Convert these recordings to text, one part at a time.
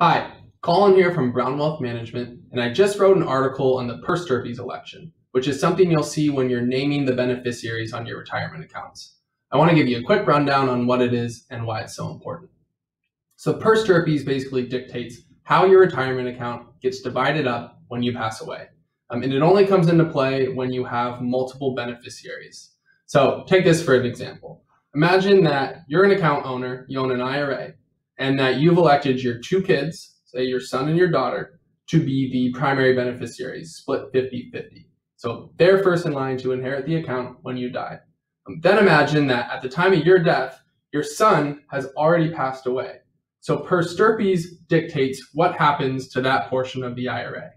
Hi, Colin here from Brown Wealth Management, and I just wrote an article on the per stirpes election, which is something you'll see when you're naming the beneficiaries on your retirement accounts. I want to give you a quick rundown on what it is and why it's so important. So per stirpes basically dictates how your retirement account gets divided up when you pass away. Um, and it only comes into play when you have multiple beneficiaries. So take this for an example. Imagine that you're an account owner, you own an IRA, and that you've elected your two kids, say your son and your daughter, to be the primary beneficiaries, split 50 50. So they're first in line to inherit the account when you die. Um, then imagine that at the time of your death, your son has already passed away. So per stirpes dictates what happens to that portion of the IRA.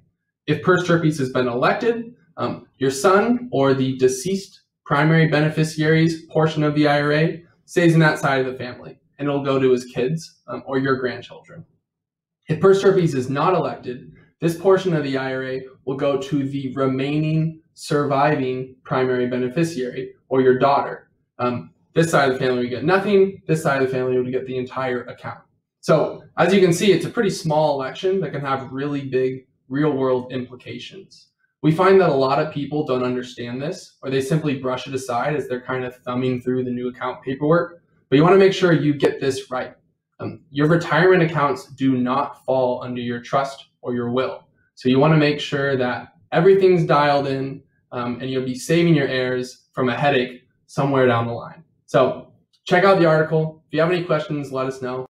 If per stirpes has been elected, um, your son or the deceased primary beneficiaries portion of the IRA stays in that side of the family and it'll go to his kids um, or your grandchildren. If per stirpes is not elected, this portion of the IRA will go to the remaining surviving primary beneficiary or your daughter. Um, this side of the family would get nothing. This side of the family would get the entire account. So as you can see, it's a pretty small election that can have really big real world implications. We find that a lot of people don't understand this or they simply brush it aside as they're kind of thumbing through the new account paperwork but you want to make sure you get this right. Um, your retirement accounts do not fall under your trust or your will. So you want to make sure that everything's dialed in um, and you'll be saving your heirs from a headache somewhere down the line. So check out the article. If you have any questions, let us know.